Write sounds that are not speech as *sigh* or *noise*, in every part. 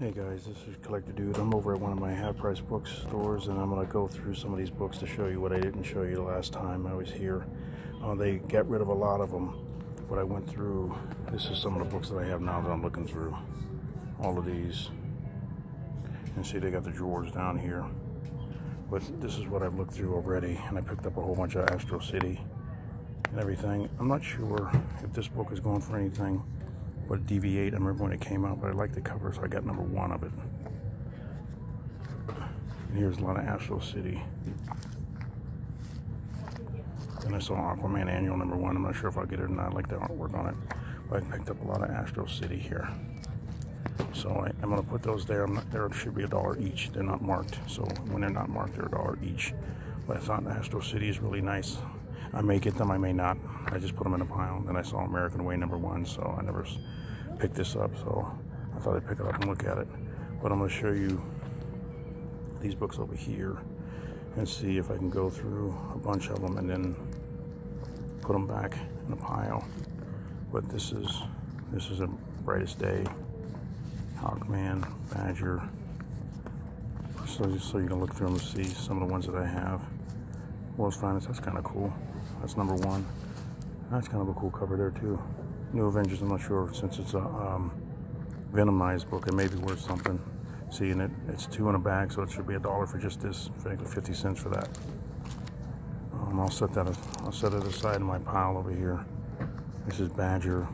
Hey guys, this is Collector Dude. I'm over at one of my half price bookstores and I'm going to go through some of these books to show you what I didn't show you the last time I was here. Uh, they got rid of a lot of them, but I went through. This is some of the books that I have now that I'm looking through. All of these. And see, they got the drawers down here. But this is what I've looked through already, and I picked up a whole bunch of Astro City and everything. I'm not sure if this book is going for anything but DV8. I remember when it came out, but I like the cover, so I got number one of it. And here's a lot of Astro City. And I saw Aquaman Annual number one. I'm not sure if I'll get it or not. I like the artwork on it. But I picked up a lot of Astro City here. So I, am going to put those there. Not, there should be a dollar each. They're not marked. So when they're not marked, they're a dollar each. But I thought Astro City is really nice. I may get them, I may not. I just put them in a pile. And I saw American Way number one, so I never picked this up. So I thought I'd pick it up and look at it. But I'm going to show you these books over here and see if I can go through a bunch of them and then put them back in a pile. But this is this is a brightest day. Hawkman, Badger. So, so you can look through them and see some of the ones that I have. World's Finest, that's kind of cool. That's number one. That's kind of a cool cover there too. New Avengers, I'm not sure since it's a um, Venomized book, it may be worth something. See, and it, it's two in a bag, so it should be a dollar for just this. 50 cents for that. Um, I'll set that. I'll set it aside in my pile over here. This is Badger.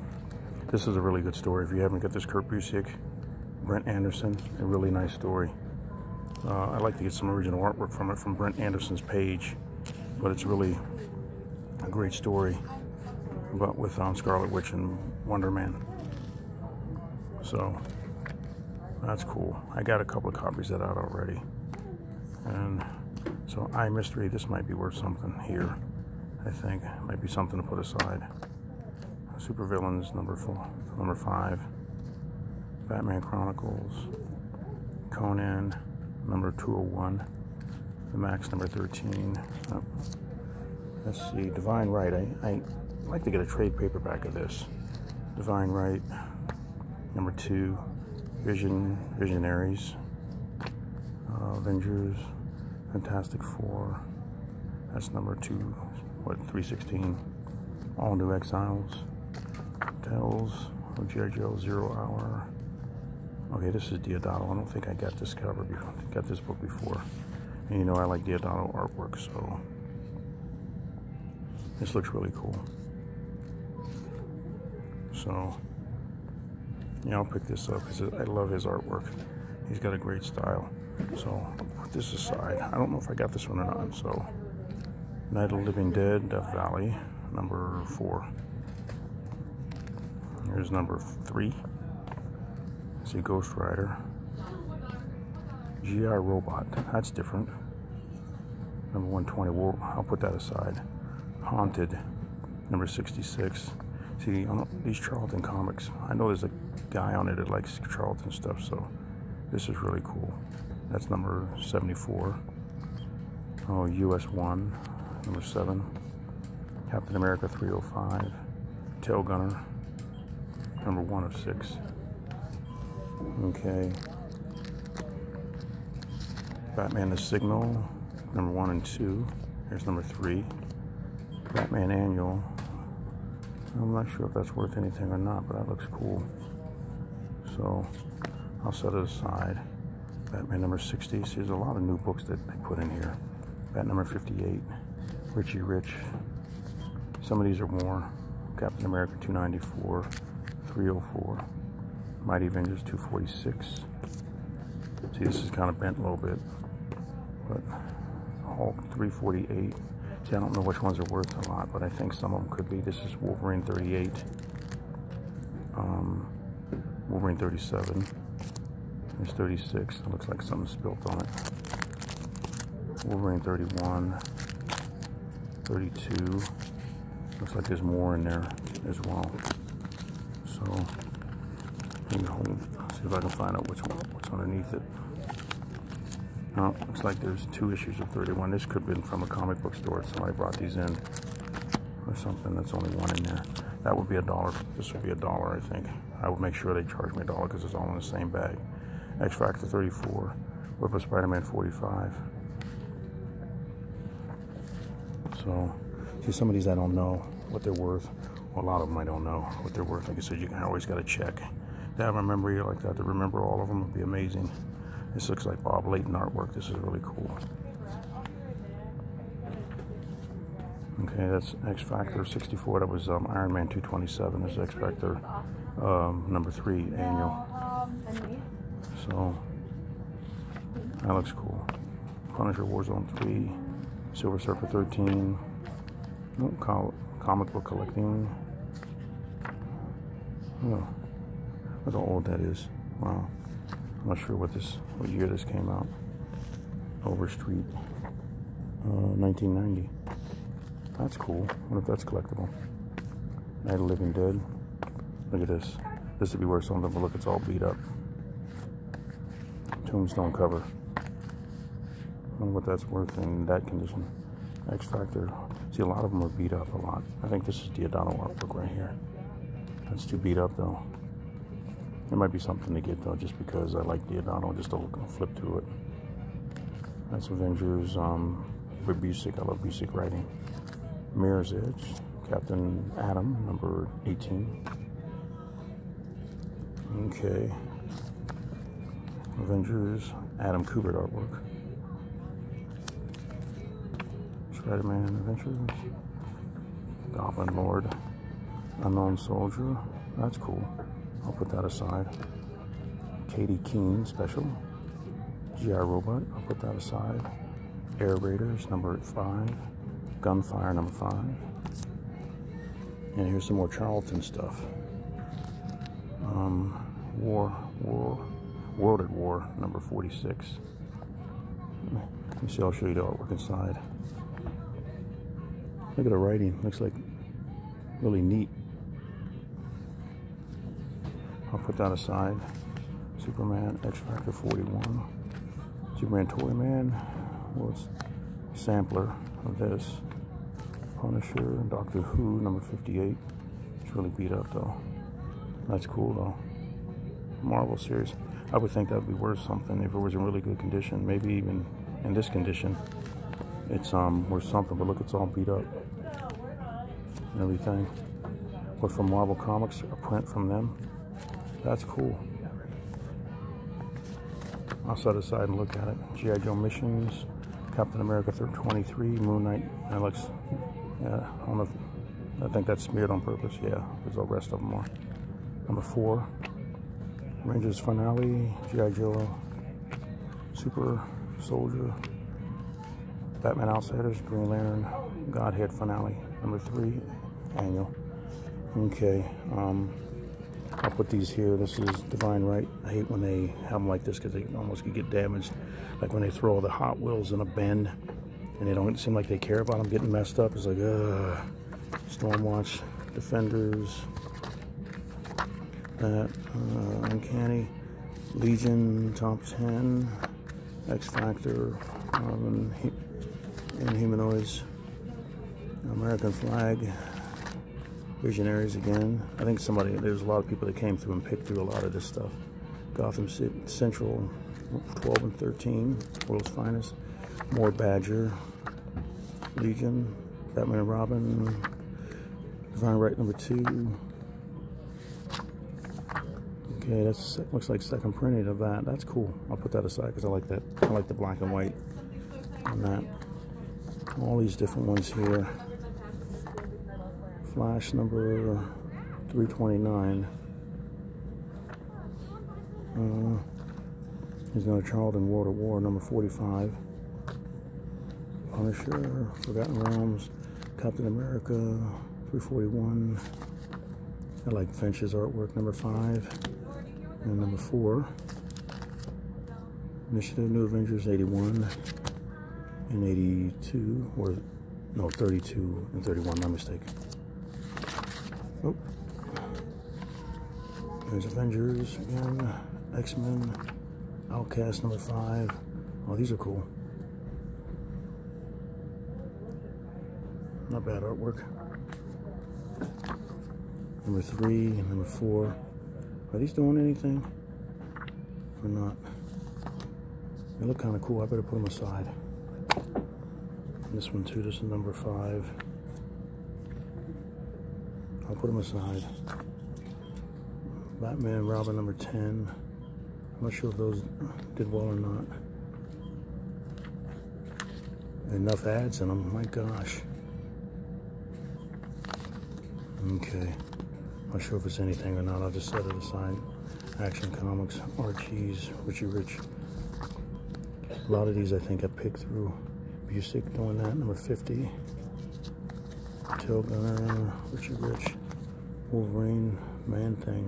This is a really good story. If you haven't got this Kurt Busiek, Brent Anderson, a really nice story. Uh, I'd like to get some original artwork from it from Brent Anderson's page, but it's really a great story about with um, Scarlet Witch and Wonder Man. So that's cool. I got a couple of copies of that out already. And so I Mystery, this might be worth something here. I think might be something to put aside. Super Villains number four, number five. Batman Chronicles. Conan number 201. The Max number 13. Oh. Let's see, Divine Right. I, I like to get a trade paperback of this. Divine Right, number two. Vision, Visionaries, uh, Avengers, Fantastic Four. That's number two. What, 316. All New Exiles. Tales G.I. Joe Zero Hour. Okay, this is Deodato. I don't think I got this cover before. Got this book before. And you know I like Deodato artwork, so this looks really cool. So, yeah, I'll pick this up because I love his artwork. He's got a great style. So, I'll put this aside. I don't know if I got this one or not. So, Night of Living Dead, Death Valley, number four. Here's number three. See Ghost Rider. GR Robot. That's different. Number 120. Well, I'll put that aside. Haunted, number 66. See, on these Charlton comics, I know there's a guy on it that likes Charlton stuff, so this is really cool. That's number 74. Oh, US 1, number 7. Captain America 305. Tail Gunner, number 1 of 6. Okay. Batman the Signal, number 1 and 2. Here's number 3. Batman Annual. I'm not sure if that's worth anything or not, but that looks cool. So I'll set it aside. Batman number 60. See, there's a lot of new books that they put in here. Bat number 58. Richie Rich. Some of these are more. Captain America 294. 304. Mighty Avengers 246. See, this is kind of bent a little bit. But Hulk 348. See, I don't know which ones are worth a lot, but I think some of them could be. This is Wolverine 38. Um, Wolverine 37. There's 36. It looks like something spilt on it. Wolverine 31. 32. Looks like there's more in there as well. So, let me hold, see if I can find out which one, what's underneath it. Oh, looks like there's two issues of 31. This could have been from a comic book store. Somebody brought these in or something. That's only one in there. That would be a dollar. This would be a dollar, I think. I would make sure they charge me a dollar because it's all in the same bag. X Factor 34. Web of Spider Man 45. So, see, some of these I don't know what they're worth. Well, a lot of them I don't know what they're worth. Like I said, you can always got to check. To have a memory like that, to remember all of them would be amazing. This looks like Bob Layton artwork. This is really cool. Okay, that's X Factor 64. That was um, Iron Man 227. This is X Factor um, number three annual. So that looks cool. Punisher Warzone 3, Silver Surfer 13, oh, comic book collecting. Oh, look how old that is. Wow. I'm not sure what this, what year this came out. Overstreet, uh, 1990. That's cool. I wonder if that's collectible. Night of Living Dead. Look at this. This would be worth something, but look, it's all beat up. Tombstone cover. I wonder what that's worth in that condition. X Factor. See, a lot of them are beat up a lot. I think this is the Deodato artwork right here. That's too beat up, though. There might be something to get, though, just because I like Deodato, just to flip through it. That's Avengers um, with Busiek. I love Busiek writing. Mirror's Edge, Captain Atom, number 18. Okay. Avengers, Adam Kubert artwork. Spider-Man Adventures. Goblin Lord. Unknown Soldier. That's cool. I'll put that aside. Katy Keene special. GI Robot. I'll put that aside. Air Raiders number 5. Gunfire number five. And here's some more Charlton stuff. Um, War, War, World at War number 46. Let me see, I'll show you the artwork inside. Look at the writing, looks like really neat. I'll put that aside. Superman X Factor 41. Superman Toy Man. What's sampler of this? Punisher, Doctor Who, number 58. It's really beat up though. That's cool though. Marvel series. I would think that would be worth something if it was in really good condition. Maybe even in this condition, it's um worth something. But look, it's all beat up and everything. But from Marvel Comics, a print from them. That's cool. I'll set aside and look at it. G.I. Joe Missions, Captain America 323, Moon Knight. That looks yeah, I don't know if, I think that's smeared on purpose. Yeah, because the rest of them are. Number four, Rangers Finale, G.I. Joe, Super Soldier, Batman Outsiders, Green Lantern, Godhead Finale. Number three, annual. Okay, um, I'll put these here. This is Divine Right. I hate when they have them like this because they almost could get damaged. Like when they throw the Hot Wheels in a bend and they don't seem like they care about them getting messed up. It's like, uh, Stormwatch, Defenders, that, uh, Uncanny, Legion, Top 10, X Factor, um, Inhumanoids, American Flag, Visionaries again. I think somebody, there's a lot of people that came through and picked through a lot of this stuff. Gotham Central, 12 and 13, World's Finest. More Badger, Legion, Batman and Robin, Divine Right number two. Okay, that's looks like second printing of that. That's cool. I'll put that aside because I like that. I like the black and white on that. All these different ones here. Flash number 329. Uh, there's another Charlton World at War number 45. Punisher, Forgotten Realms, Captain America, 341. I like Finch's artwork, number five. And number four, Initiative New Avengers 81 and 82, or no, 32 and 31, my mistake. Oh. There's Avengers again, X-Men, Outcast number five. Oh, these are cool. Not bad artwork. Number three, number four. Are these doing anything? Or not? They look kind of cool. I better put them aside. This one too, this is number five. I'll put them aside. Batman Robin number 10. I'm not sure if those did well or not. Enough ads in them, my gosh. Okay. Not sure if it's anything or not. I'll just set it aside. Action Comics, Archie's, Richie Rich. A lot of these I think I picked through Busiek doing that. Number 50. Gunner, Richie Rich, Wolverine, Man Thing.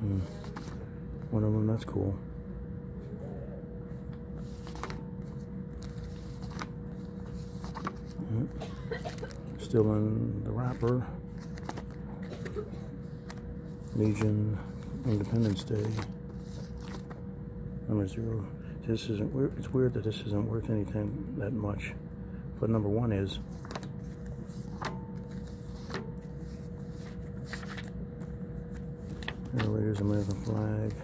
Hmm. One of them, that's cool. Still in the wrapper. Legion, Independence Day. Number zero. This isn't. It's weird that this isn't worth anything that much. But number one is. Raiders American flag.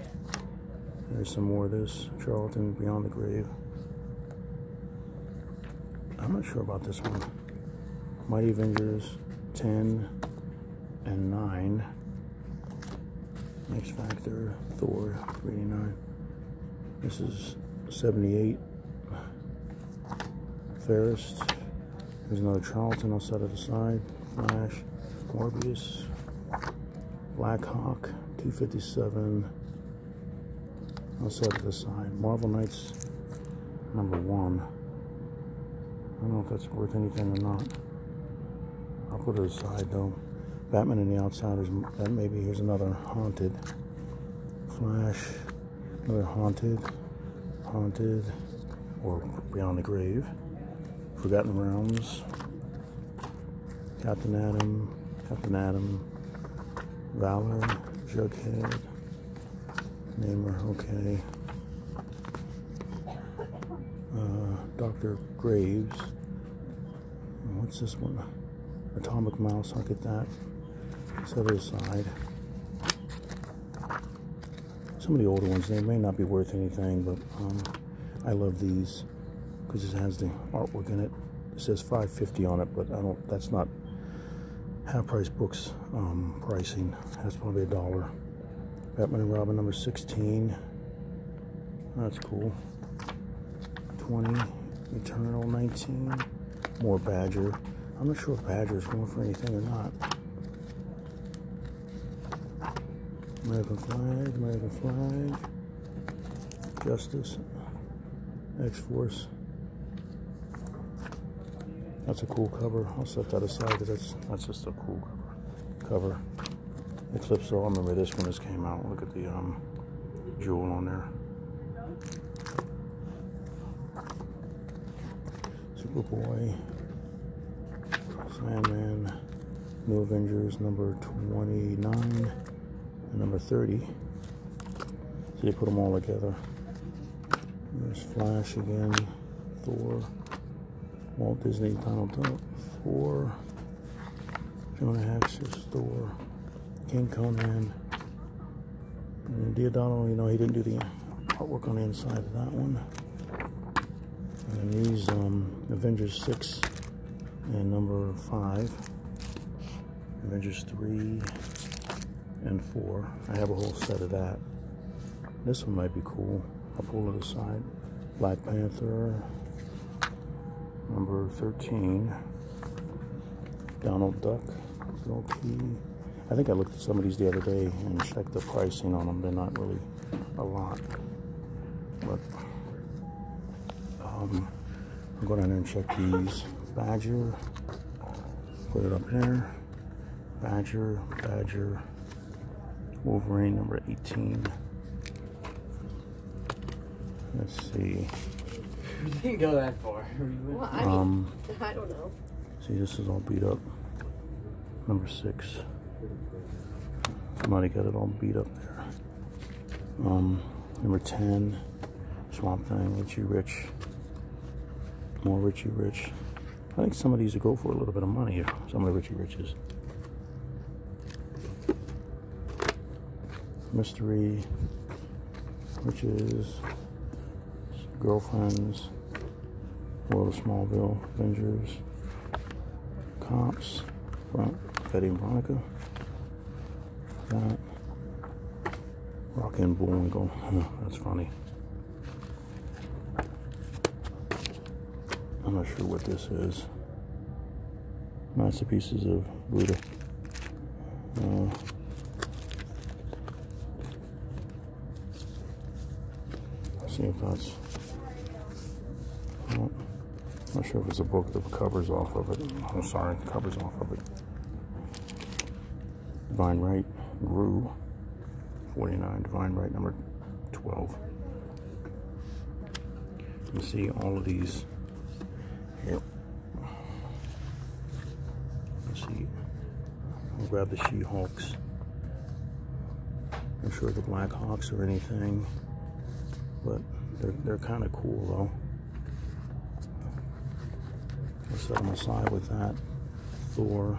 There's some more of this. Charlton Beyond the Grave. I'm not sure about this one. Mighty Avengers 10 and 9. X Factor, Thor 389. This is 78. Ferris. There's another Charlton. I'll set it aside. Flash. Morbius. Black Hawk 257. I'll set it aside. Marvel Knights number one. I don't know if that's worth anything or not. I'll put it aside though. Batman and the Outsiders, that maybe here's another Haunted. Flash, another Haunted. Haunted, or Beyond the Grave. Forgotten Realms. Captain Atom, Captain Atom, Valor, Jughead. Namor, okay. Uh, Dr. Graves. What's this one? Atomic Mouse, I'll get that. Set it aside. Some of the older ones, they may not be worth anything, but um, I love these because it has the artwork in it. It says 550 on it, but I don't. That's not half price books um, pricing. That's probably a dollar. Batman and Robin number 16. That's cool. 20. Eternal 19. More Badger. I'm not sure if Badger is going for anything or not. American flag, American flag. Justice. X-Force. That's a cool cover. I'll set that aside because that's that's just a cool cover. Eclipse. Oh, I remember this when this came out. Look at the um jewel on there. Superboy. Sandman, New Avengers number 29 and number 30. So you put them all together. There's Flash again, Thor, Walt Disney, Donald Duck, Thor, Jonah Hex is Thor, King Conan, and Deodato, you know, he didn't do the artwork on the inside of that one. And these um, Avengers 6 and number 5, Avengers 3 and 4. I have a whole set of that. This one might be cool. I'll pull it aside. Black Panther, number 13. Donald Duck, Loki. I think I looked at some of these the other day and checked the pricing on them. They're not really a lot. But um, I'll go down there and check these. Badger. Put it up there. Badger, Badger. Wolverine number 18. Let's see. *laughs* You didn't go that far. *laughs* Well, I mean, Um, *laughs* I don't know. see, this is all beat up. Number six. Somebody got it all beat up there. Um, number 10. Swamp Thing, Richie Rich. More Richie Rich. I think some of these will go for a little bit of money here. Some of the Richie Riches. Mystery, which is Girlfriends, World of Smallville, Avengers, Cops, Betty and Veronica, that, Rocky and Bullwinkle, *laughs* that's funny. I'm not sure what this is. Masterpieces of Buddha. Uh, see if that's. Well, not sure if it's a book that covers off of it. I'm sorry, covers off of it. Divine Right Grew 49. Divine Right number 12. You see all of these here. Let's see. I'll grab the She-Hulks. I'm sure the Black Hawks or anything, but they're, they're kind of cool though. I'll set them aside with that. Thor,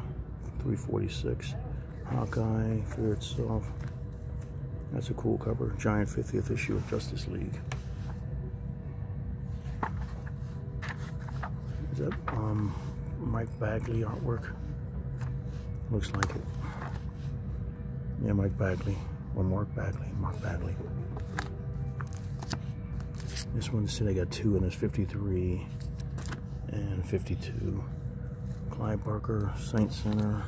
346. Hawkeye, Fear Itself. That's a cool cover. Giant 50th issue of Justice League. Is that um, Mike Bagley artwork? Looks like it. Yeah, Mike Bagley. Or Mark Bagley. Mark Bagley. This one said I got two and it's 53 and 52. Clive Barker, Saint Sinner,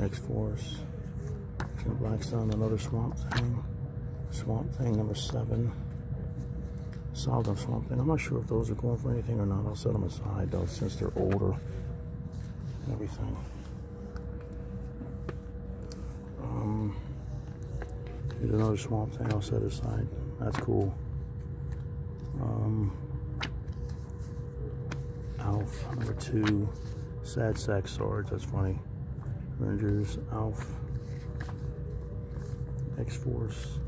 X-Force, Black Sun, another Swamp Thing, Swamp Thing number seven, Solid Swamp Thing. I'm not sure if those are going for anything or not. I'll set them aside though since they're older everything. Um, here's another Swamp Thing I'll set aside. That's cool. Um, Alf, number two. Sad Sack Swords, that's funny. Rangers, Alf. X-Force.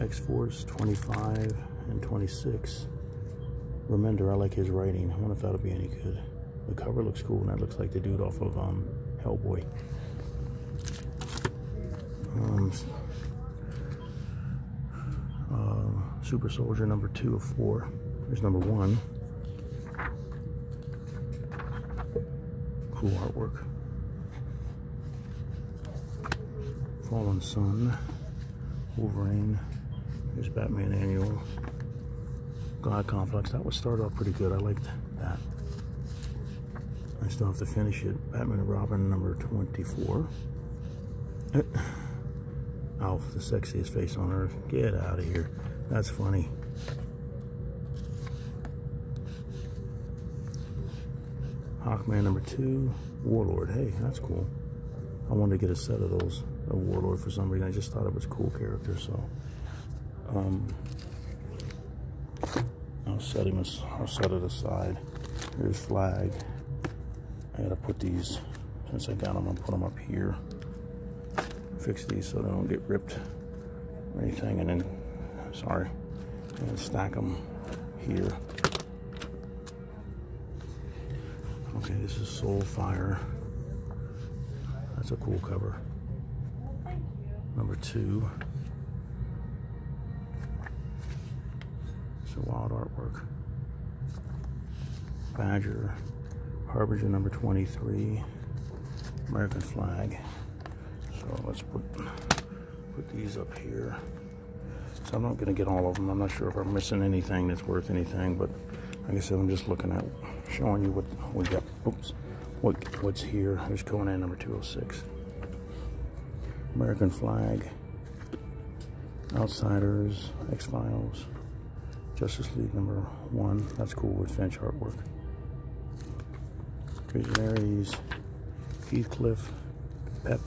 X-Force 25 and 26. Remender, I like his writing. I wonder if that'll be any good. The cover looks cool, and that looks like the dude off of um, Hellboy. Um, uh, Super Soldier number two of four. Here's number one. Cool artwork. Fallen Sun. Wolverine. Here's Batman Annual. God Complex. That would start off pretty good. I liked that. I still have to finish it. Batman and Robin number 24. *clears throat* Alf, the sexiest face on earth. Get out of here. That's funny. Hawkman number two. Warlord. Hey, that's cool. I wanted to get a set of those. A Warlord for some reason. I just thought it was a cool character, so. Um, I'll set him. I'll set it aside. Here's flag. I gotta put these. Since I got them, gonna put them up here. Fix these so they don't get ripped or anything, and then sorry, and stack them here. Okay, this is Soul Fire. That's a cool cover. Number two. It's a wild artwork. Badger. Harbinger number 23. American flag. So let's put put these up here. So I'm not going to get all of them. I'm not sure if I'm missing anything that's worth anything, but like I said, I'm just looking at showing you what we got. Oops, what what's here. There's Conan number 206. American flag. Outsiders. X Files. Justice League number one. That's cool with Finch artwork. Visionaries. Heathcliff. Pep.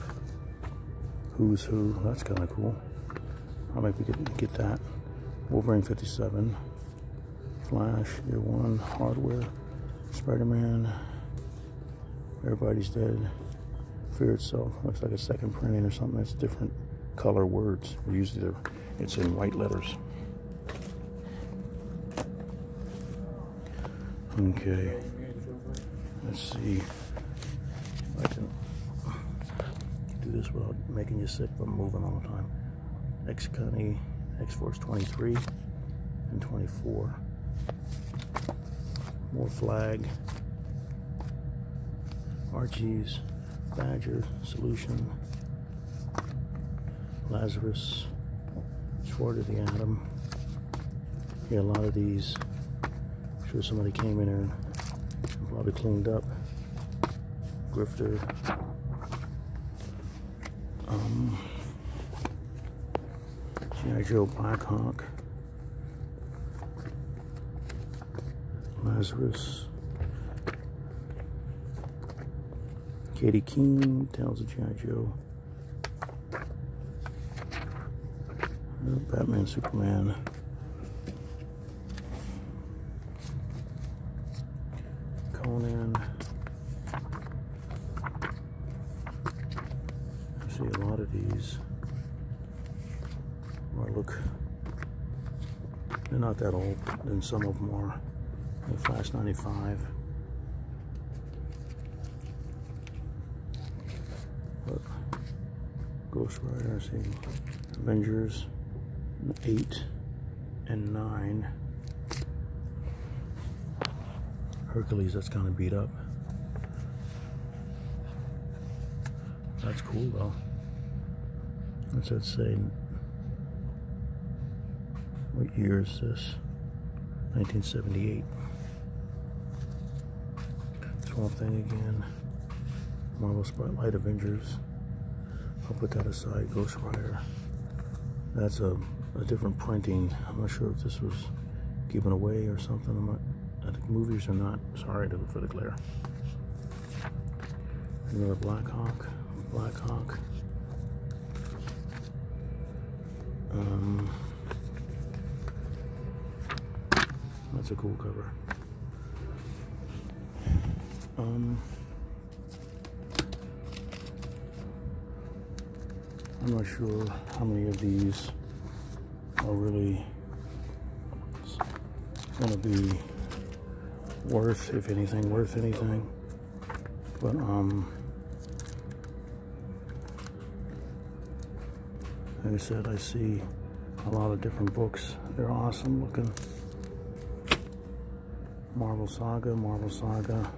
Who's Who. That's kind of cool. I'll maybe get, get that. Wolverine 57. Flash, Year One, Hardware, Spider-Man, Everybody's Dead, Fear Itself. Looks like a second printing or something. That's different color words. Usually they're, it's in white letters. Okay. Let's see. I can do this without making you sick from moving all the time. X Connie X-Force 23 and 24. More flag. Archie's, Badger, Solution, Lazarus, Sword of the Atom. Yeah, a lot of these. I'm sure somebody came in here and probably cleaned up. Grifter. Um, G.I. Joe Blackhawk. Lazarus. Katy Keene, Tales of G.I. Joe. Uh, Batman, Superman. Conan. I see a lot of these. Oh, look. They're not that old, then some of them are. The Flash 95. Look. Ghost Rider, I see. Avengers 8 and 9. Hercules, that's kind of beat up. That's cool though. What's that say? What year is this? 1978. Swamp Thing again. Marvel Spotlight Avengers. I'll put that aside. Ghost Rider. That's a, a different printing. I'm not sure if this was given away or something. I'm not, I think movies are not. Sorry to, for the glare. Another Black Hawk. Black Hawk. Um, that's a cool cover. Um, I'm not sure how many of these are really going to be worth, if anything, worth anything. But, um, like I said, I see a lot of different books. They're awesome looking. Marvel Saga, Marvel Saga.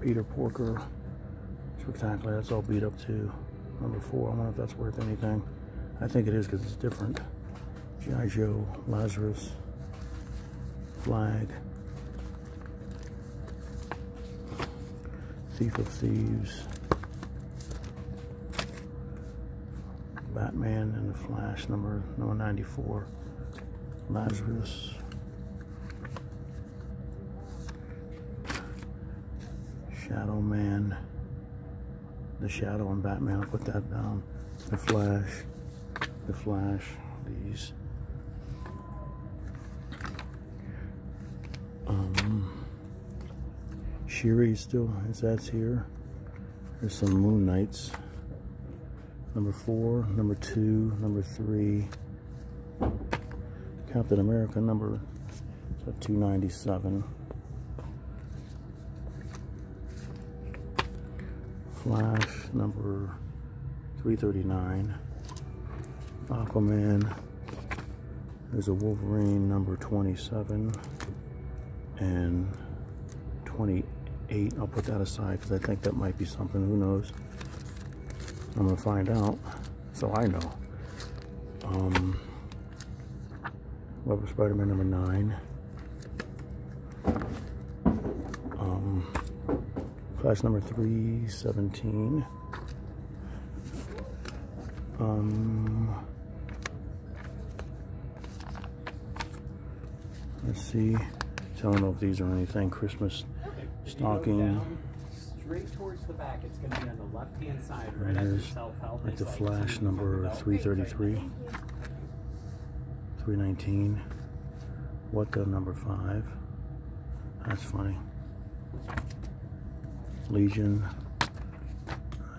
Peter Porker. Spectacular. That's all beat up too. Number four. I wonder if that's worth anything. I think it is because it's different. G.I. Joe, Lazarus, Flag, Thief of Thieves, Batman and the Flash, number number 94, Lazarus. Shadow Man, the Shadow and Batman. I'll put that down. The Flash, the Flash. These. Um, Shiri still is that's here. There's some Moon Knights. Number four, number two, number three. Captain America number 297. Flash number 339. Aquaman. There's a Wolverine number 27 and 28. I'll put that aside because I think that might be something. Who knows? I'm going to find out so I know. Um, Web of Spider-Man number 9. Flash number 317. Um, let's see. I don't know if these are anything. Christmas stocking. Straight towards the back. It's going to be on the left hand side, right There's after self help. like the Flash number 333, 319. What the number five? That's funny. Legion.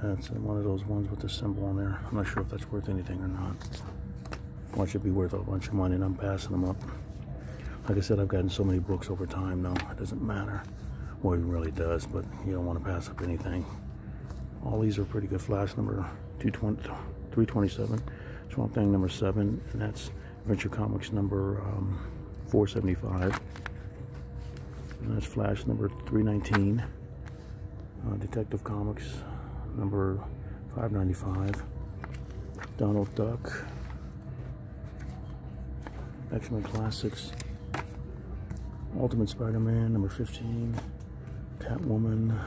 That's one of those ones with the symbol on there. I'm not sure if that's worth anything or not. One should be worth a bunch of money, and I'm passing them up. Like I said, I've gotten so many books over time now, it doesn't matter. Well, it really does, but you don't want to pass up anything. All these are pretty good. Flash number 220, 327. Swamp Thing number seven, and that's Adventure Comics number um, 475. And that's Flash number 319. Uh, Detective Comics number 595. Donald Duck. X-Men Classics. Ultimate Spider-Man number 15. Catwoman.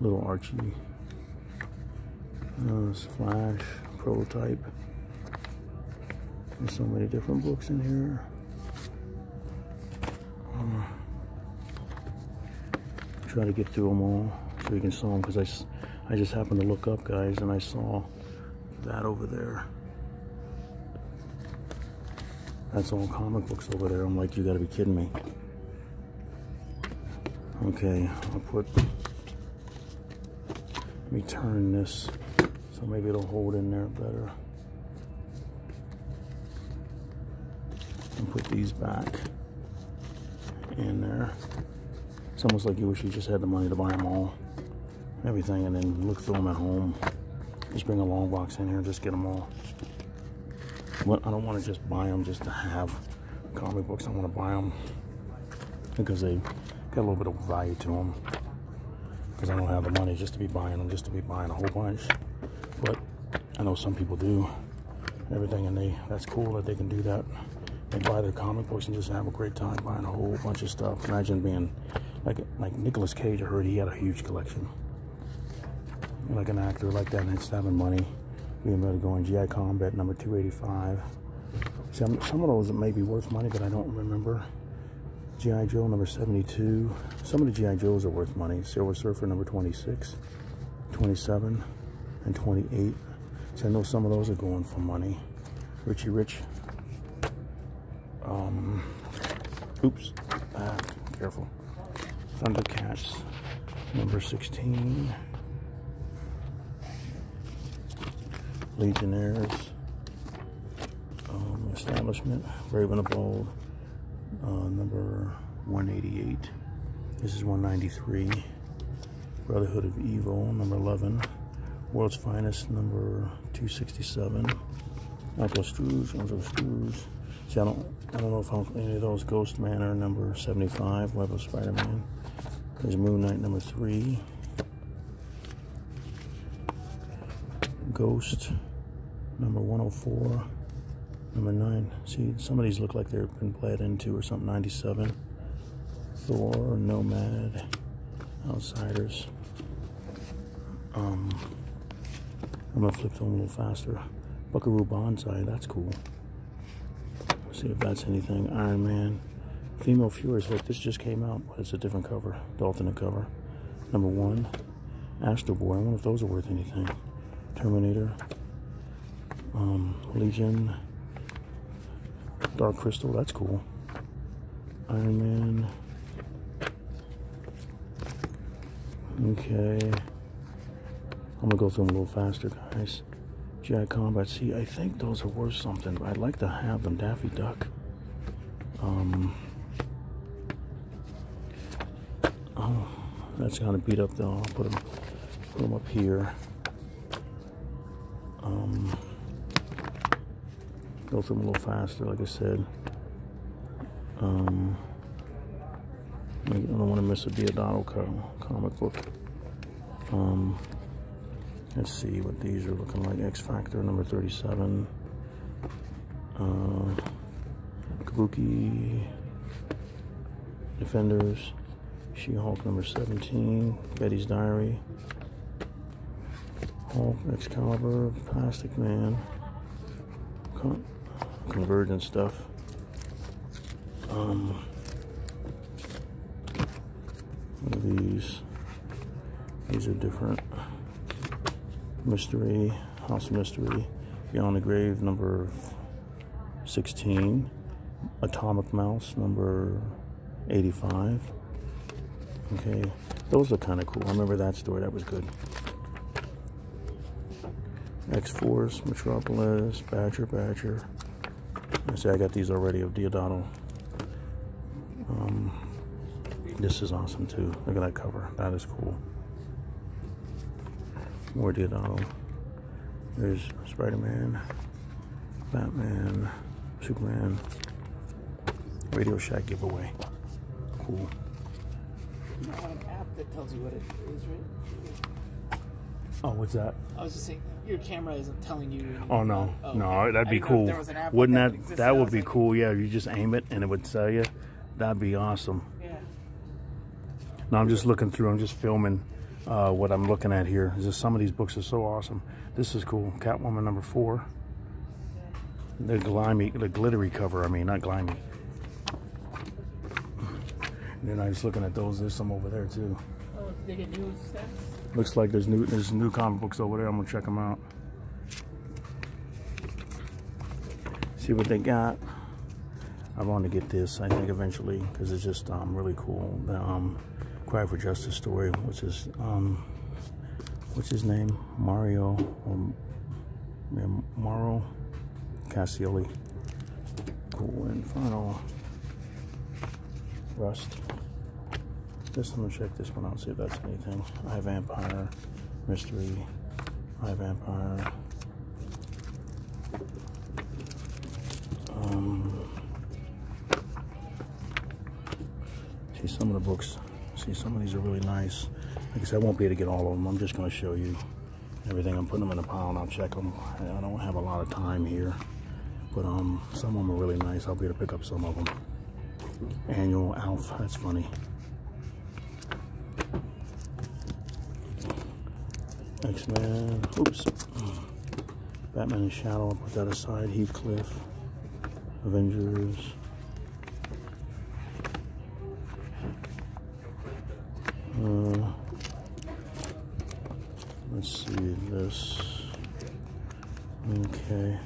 Little Archie. Uh, Flash. Prototype. There's so many different books in here. Try to get through them all so you can saw them because I, I just happened to look up, guys, and I saw that over there. That's all comic books over there. I'm like, you gotta be kidding me. Okay, I'll put, let me turn this so maybe it'll hold in there better. And put these back in there. It's almost like you wish you just had the money to buy them all. Everything and then look through them at home. Just bring a long box in here and just get them all. But I don't want to just buy them just to have comic books. I want to buy them because they got a little bit of value to them. Because I don't have the money just to be buying them, just to be buying a whole bunch. But I know some people do everything, and they that's cool that they can do that. They buy their comic books and just have a great time buying a whole bunch of stuff. Imagine being like like Nicolas Cage. I heard he had a huge collection. Like an actor like that, and it's having money. Being able to go in GI Combat number 285. Some some of those may be worth money, but I don't remember. GI Joe number 72. Some of the GI Joes are worth money. Silver Surfer number 26, 27 and 28. So I know some of those are going for money. Richie Rich. Um, oops. Ah, careful. Thundercats, number 16. Legionnaires. Um, establishment, Brave and the Bold, uh, number 188. This is 193. Brotherhood of Evil, number 11. World's Finest, number 267. Uncle Scrooge, Uncle Scrooge. I don't, I don't know if Uncle, any of those Ghost Manor, number 75. Web of Spider-Man. There's Moon Knight, number 3. Ghost, number 104. Number 9. See, some of these look like they've been bled into or something. 97. Thor, Nomad, Outsiders. Um, I'm gonna flip them a little faster. Buckaroo Banzai, that's cool. See if that's anything. Iron Man. Female Furies, look, this just came out, but it's a different cover, the alternate cover. Number one. Astro Boy, I wonder if those are worth anything. Terminator. Um, Legion. Dark Crystal, that's cool. Iron Man. Okay. I'm gonna go through them a little faster, guys. GI Combat. See, I think those are worth something, I'd like to have them. Daffy Duck. Um. Oh, that's kind of beat up though. I'll put them, put them up here. Um. Go through them a little faster, like I said. Um. I don't want to miss a Deodato comic book. Um. Let's see what these are looking like. X Factor number 37. Uh, Kabuki. Defenders. She-Hulk number 17. Betty's Diary. Hulk, Excalibur, Plastic Man. Con Convergent stuff. Um, these? These are different. Mystery, House of Mystery, Beyond the Grave, number 16, Atomic Mouse, number 85. Okay, those are kind of cool. I remember that story, that was good. X-Force, Metropolis, Badger, Badger. I say I got these already of Deodato. Um, this is awesome too. Look at that cover. That is cool. More Deodato. There's Spider-Man, Batman, Superman, Radio Shack giveaway. Cool. You have an app that tells you what it is, right? Oh, what's that? I was just saying, your camera isn't telling you. anything Oh no, oh, no, okay. that'd be didn't know if cool. there was an app like Wouldn't that that that would be like, cool? Yeah, you just aim it and it would tell you. That'd be awesome. Yeah. No, I'm just looking through. I'm just filming uh, what I'm looking at here. Is just some of these books are so awesome. This is cool. Catwoman number four. The grimy, the glittery cover. I mean, not grimy. And then I was looking at those. There's some over there too. Oh, they get new steps? Looks like there's new there's new comic books over there. I'm gonna check them out. See what they got. I want to get this. I think eventually because it's just um, really cool. The um, Cry for Justice story, which is um, what's his name? Mario or yeah, Mauro Cascioli. Cool Inferno. Rust. This I'm check this one out, see if that's anything. I Vampire, Mystery, I Vampire. Um, see some of the books. See some of these are really nice. Like I said, I won't be able to get all of them. I'm just gonna show you everything. I'm putting them in a pile and I'll check them. I don't have a lot of time here, but um, some of them are really nice. I'll be able to pick up some of them. Annual Alf, that's funny. X-Men, oops. Batman and Shadow, I'll put that aside. Heathcliff, Avengers. Uh, let's see this. Okay.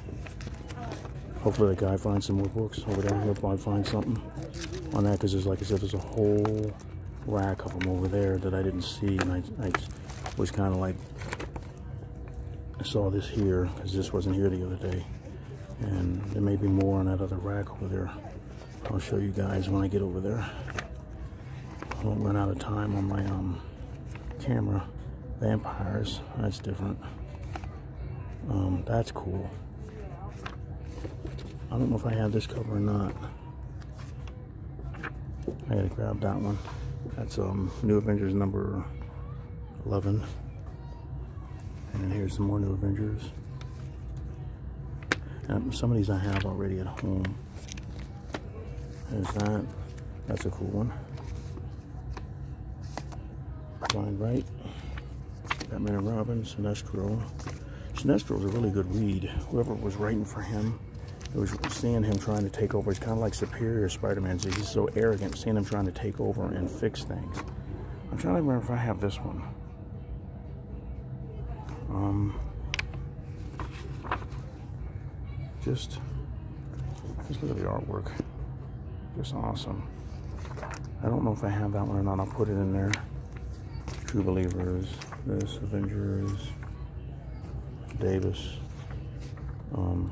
Hopefully the guy finds some more books over there. He'll probably find something on that because there's, like I said, there's a whole rack of them over there that I didn't see, and I, I was kind of like, I saw this here because this wasn't here the other day, and there may be more on that other rack over there. I'll show you guys when I get over there. I won't run out of time on my um, camera. Vampires, that's different. Um, that's cool. I don't know if I have this cover or not. I gotta grab that one. That's um New Avengers number 11. And here's some more New Avengers. And some of these I have already at home. There's that. That's a cool one. Blind Right. Batman and Robin, Sinestro. Sinestro's a really good read. Whoever was writing for him, it was seeing him trying to take over. It's kind of like Superior Spider-Man. He's so arrogant, seeing him trying to take over and fix things. I'm trying to remember if I have this one. Um, just, just look at the artwork. Just awesome. I don't know if I have that one or not. I'll put it in there. True Believers, this, Avengers, Davis. Um,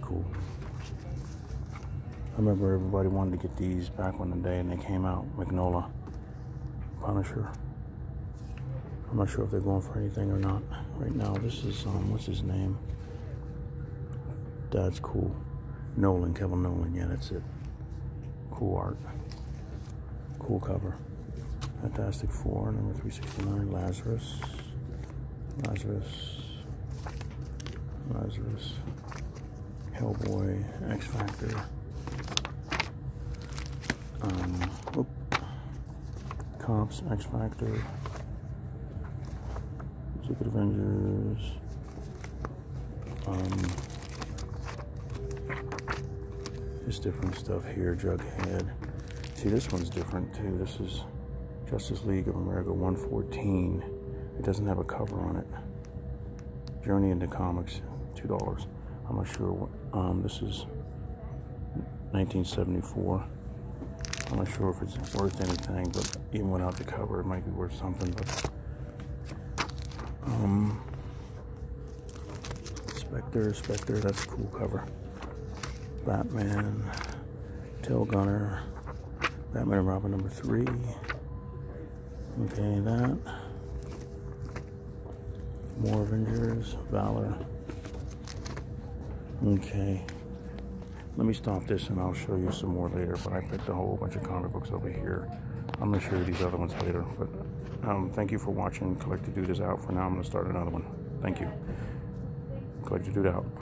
cool. I remember everybody wanted to get these back in the day and they came out. Mignola, Punisher. I'm not sure if they're going for anything or not right now. This is, um, what's his name? That's cool. Nowlan, Kevin Nowlan. Yeah, that's it. Cool art. Cool cover. Fantastic Four, number 369. Lazarus. Lazarus. Lazarus. Hellboy. X Factor. Um, oop. Cops. X Factor. Secret Avengers. Um, just different stuff here. Jughead. See, this one's different too. This is Justice League of America 114. It doesn't have a cover on it. Journey into Comics, two dollars. I'm not sure what. Um, this is 1974. I'm not sure if it's worth anything, but even without the cover, it might be worth something. But um, Spectre, Spectre, that's a cool cover. Batman, Tail Gunner, Batman and Robin number three. Okay, that. More Avengers, Valor. Okay. Let me stop this and I'll show you some more later. But I picked a whole bunch of comic books over here. I'm gonna show you these other ones later. But um, thank you for watching. Collector Dude is out for now. I'm gonna start another one. Thank you. Collector Dude out.